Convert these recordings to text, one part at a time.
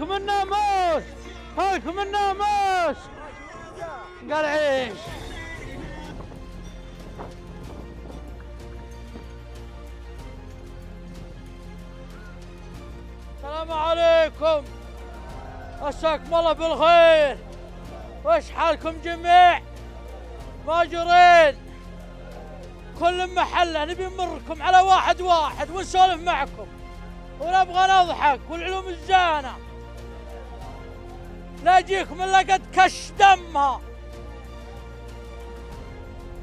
هاكم الناموس! هاكم الناموس! قال عيش! السلام عليكم! مساكم الله بالخير! وش حالكم جميع؟ ماجورين! كل محلة نبي نمركم على واحد واحد ونسولف معكم! ونبغى نضحك والعلوم الزانة لا يجيكم الا قد كش دمها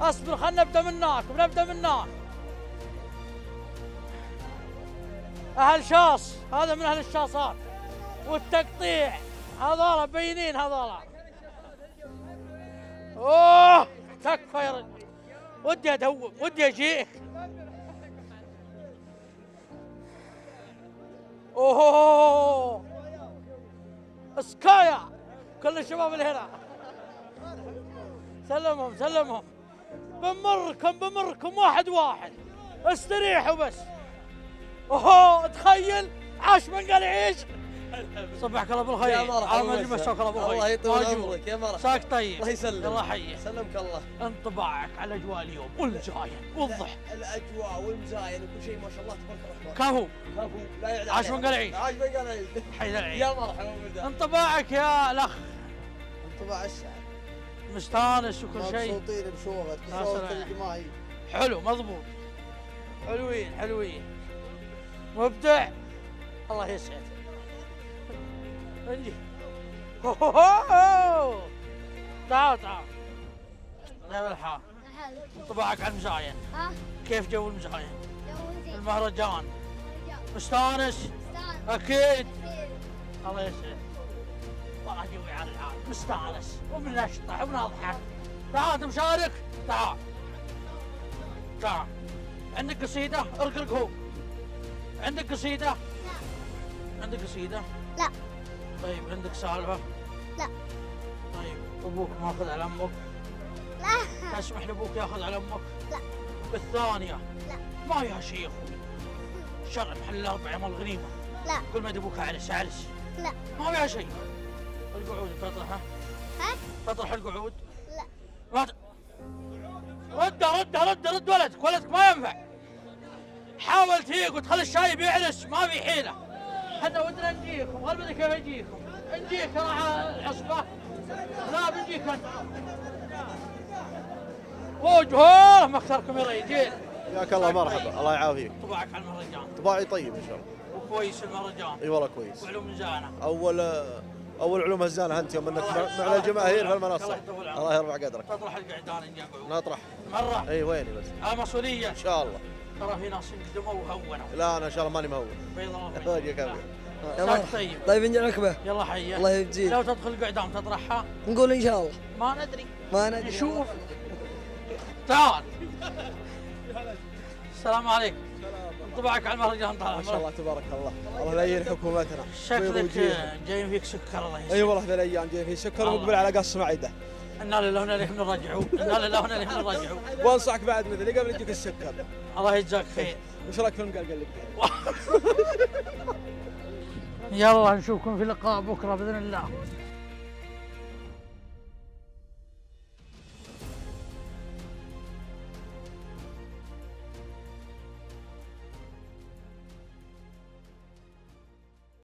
اصبر خلنا نبدأ من هناك نبدأ من هناك. أهل شاص هذا من أهل الشاصات. والتقطيع هذولا بينين هذولا أوه تكفى يا رجل. ودي ادوب ودي أجيك. أوه. سكايا كل الشباب اللي هنا. سلمهم سلمهم. بمركم بمركم واحد واحد. استريحوا بس. اوه تخيل عاش من قال عيش. صبحك الله بالخير. يا مرحبا. وسهلا. مساك الله بالخير. الله يطول. عمرك. يا مرحبا. ساك طيب. الله يسلمك. الله حيه سلمك الله. انطباعك على اجواء اليوم والجاين والضحك. الأجواء والمزاين وكل شيء ما شاء الله تبارك الرحمن كفو. كفو. لا يعلى عاش. من قال. عاش من قال حي العين. يا مرحبا انطباعك يا الأخ. انطباع السعد مستانس وكل شيء. مبسوطين بشوفك صوت. الجماهير حلو مضبوط. حلوين حلوين. مبدع. الله يسعد نجي هو. تعال تعال. يا الحال انطباعك عن المزاين ها؟ كيف جو المزاين جوزي المهرجان. مستانس؟ أكيد. الله يسعد والله جوي على الحال مستانس. وبنشطح وبنضحك تعال مشارك تعال. تعال. عندك قصيدة؟ ارقلك هو عندك قصيدة؟ عندك قصيدة؟ لا. طيب عندك سالفة لا. طيب أبوك ماخذ على أمك؟ لا. تسمح لأبوك ياخذ على أمك؟ لا. بالثانية؟ لا. ما يا شيء يا أخوي شرع محل الاربع يوم الغنيمة لا. كل ما أبوك عرس عرس لا. ما فيها شيء القعود تطرحها ها؟ تطرح القعود؟ لا. ما ت... رد رد رد رد ولدك. ولدك ما ينفع. حاول تيك وتخلي الشايب يعرس ما في حيلة. إحنا ودنا نجيكم بدك كيف نجيكم نجيك راح العصبة. لا بنجيك أنت. وجهه ما اختاركم يا حياك الله مرحبا. الله يعافيك. طباعك على المهرجان. طباعي طيب إن شاء الله. وكويس المهرجان. إي والله كويس. وعلوم زانه أول أول علوم هزانه أنت يوم إنك مع الجماهير في المنصه الله يرفع قدرك. تطرح القعدان نطرح. مرة. إي ويني بس. على مسؤوليه إن شاء الله. ترى في ناس انقدموا وهونوا لا أنا إن شاء الله ماني مهون. بيض الله وجهك. ساك طيب. طيب انجل عقبه يلا حيه الله يجزيك. لو تدخل قعدام تطرحها. نقول إن شاء الله. ما ندري. ما ندري. نشوف. تعال. السلام عليكم. انطباعك على المهرجان طال ما شاء الله تبارك الله. الله لا يعين حكومتنا. شكلك. جايين فيك سكر الله أي يسلمك والله ذي الأيام جاي في سكر. ومقبل على قص معدة. إنا لله وإنا إليه نرجعوا إنا لله وإنا إليه نرجعوا وأنصحك بعد مثلي قبل يجيك السكر. الله يجزاك خير. وش رأيك في المقلقل يلا نشوفكم في لقاء بكرة بإذن الله.